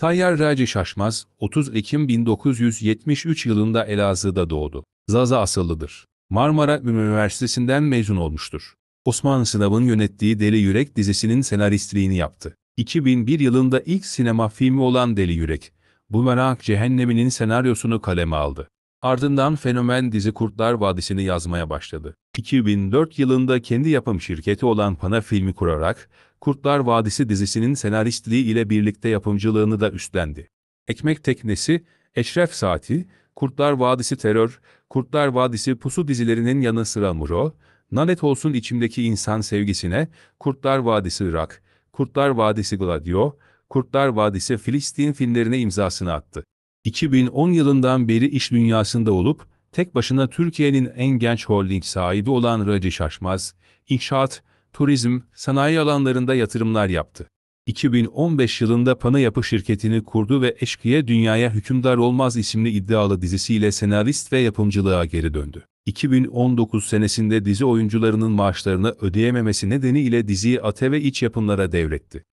Tayyar Raci Şaşmaz, 30 Ekim 1973 yılında Elazığ'da doğdu. Zaza asıllıdır. Marmara Üniversitesi'nden mezun olmuştur. Osman Sınav'ın yönettiği Deli Yürek dizisinin senaristliğini yaptı. 2001 yılında ilk sinema filmi olan Deli Yürek, Bumerang Cehennemi'nin senaryosunu kaleme aldı. Ardından fenomen dizi Kurtlar Vadisi'ni yazmaya başladı. 2004 yılında kendi yapım şirketi olan Pana Filmi kurarak, Kurtlar Vadisi dizisinin senaristliği ile birlikte yapımcılığını da üstlendi. Ekmek Teknesi, Eşref Saati, Kurtlar Vadisi Terör, Kurtlar Vadisi Pusu dizilerinin yanı sıra Muro, Nalet Olsun içimdeki insan sevgisine, Kurtlar Vadisi Irak, Kurtlar Vadisi Gladio, Kurtlar Vadisi Filistin filmlerine imzasını attı. 2010 yılından beri iş dünyasında olup, tek başına Türkiye'nin en genç holding sahibi olan Raci Şaşmaz, inşaat, turizm, sanayi alanlarında yatırımlar yaptı. 2015 yılında Pana Yapı şirketini kurdu ve Eşkıya Dünyaya Hükümdar Olmaz isimli iddialı dizisiyle senarist ve yapımcılığa geri döndü. 2019 senesinde dizi oyuncularının maaşlarını ödeyememesi nedeniyle diziyi ATV iç yapımlara devretti.